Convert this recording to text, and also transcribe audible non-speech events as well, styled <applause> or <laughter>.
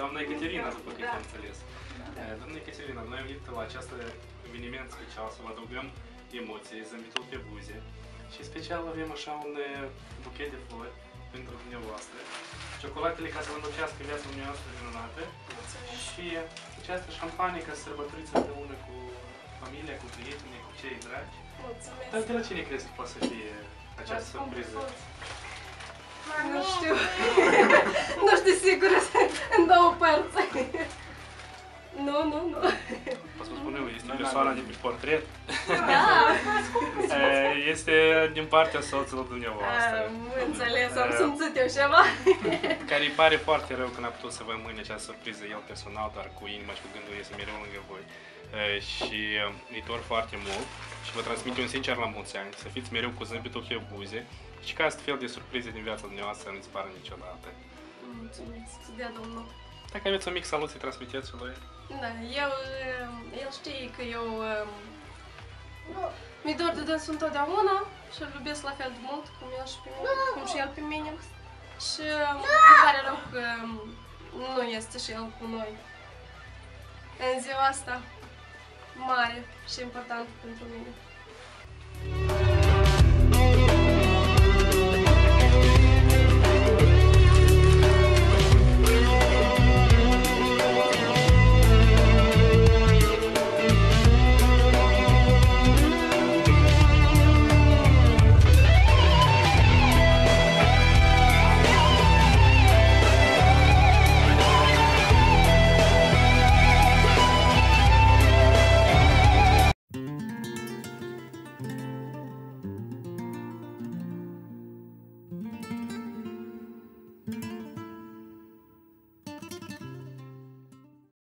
doamna Ecaterina, după câte am înțeles. Eh, Doamna Ecaterina, noi am venit la acest eveniment special să vă adăugăm emoții, zâmbitul pe buze. Și special avem așa un eh, buchet de flori pentru dumneavoastră. Ciocolatele ca să vă îndocească viața dumneavoastră minunată. Și această șampanie ca să sărbătoriți împreună cu familia, cu prietenii, cu cei dragi. Mulțumesc. Dar de la cine crezi că poate să fie această surpriză? Nu știu. nu știu persoana de pe portret. Da, <laughs> Eh, Este din partea soțului dumneavoastră. am înțeles, am Eh, simțit eu ceva. <laughs> Care îi pare foarte rău că n-a putut să vă mâine această surpriză el personal, dar cu inima și cu gândul este mereu lângă voi. Eh, Și eh, îi dor foarte mult și vă transmite un sincer la mulți ani, să fiți mereu cu zâmbetul pe buze și ca astfel de surprize din viața dumneavoastră să nu dispară niciodată. Mulțumesc, de Domnul. Dacă aveți un mic salut să transmiteți lui, Da, eu, um, el știe că eu um, mi dor de dânsul întotdeauna și îl iubesc la fel de mult cum el și pe mine, cum și el pe mine. Și um, îmi pare rău că um, nu este și el cu noi. În ziua asta mare și importantă pentru mine.